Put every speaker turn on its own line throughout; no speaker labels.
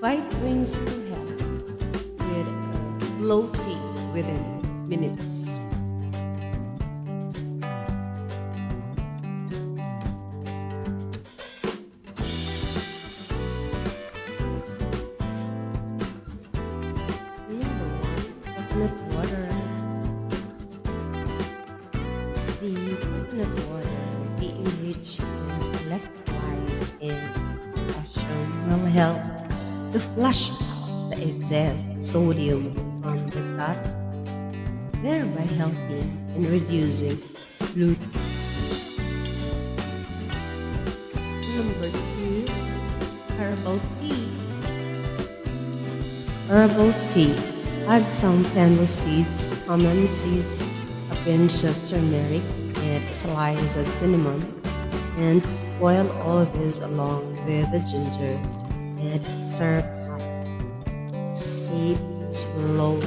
Five drinks to help with bloating within minutes. Help to flush out the excess sodium from the gut, thereby helping in reducing bloating. Number two, herbal tea. Herbal tea. Add some fennel seeds, almond seeds, a pinch of turmeric, and a slice of cinnamon, and boil all this along with the ginger hot. Sip slowly.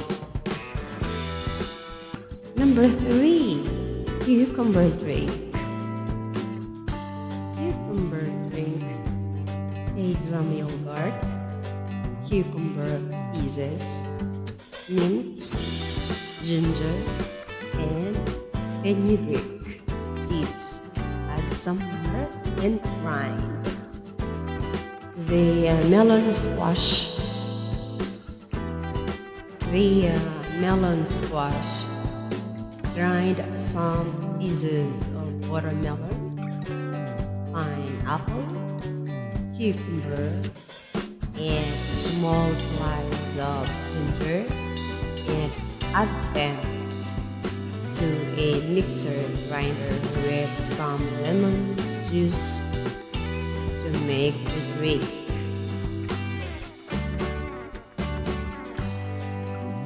Number three, cucumber drink. Cucumber drink. Take some yogurt, cucumber pieces, mint, ginger, and fenugreek seeds. Add some water and grind. The uh, melon squash. The uh, melon squash. Grind some pieces of watermelon, pineapple, cucumber, and small slices of ginger and add them to a mixer grinder with some lemon juice to make the drink.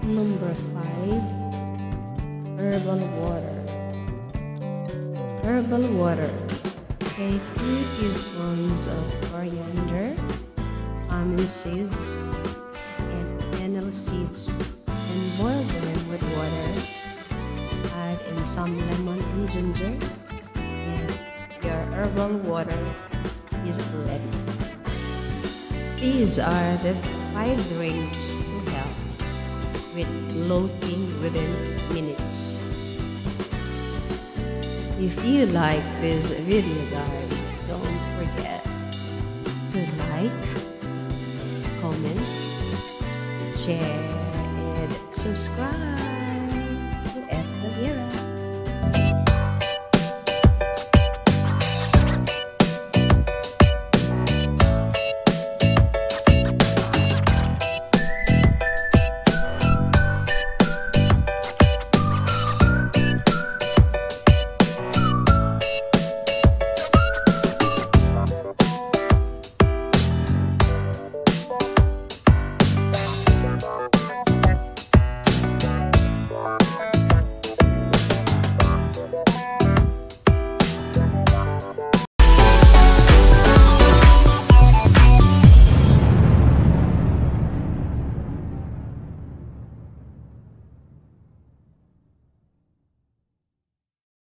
Number five, herbal water. Herbal water. Take two teaspoons of coriander, almond seeds, and fennel seeds, and boil them with water. Add in some lemon and ginger, and your herbal water is ready. These are the five drinks to help with bloating within minutes. If you like this video guys, don't forget to like, comment, share, and subscribe.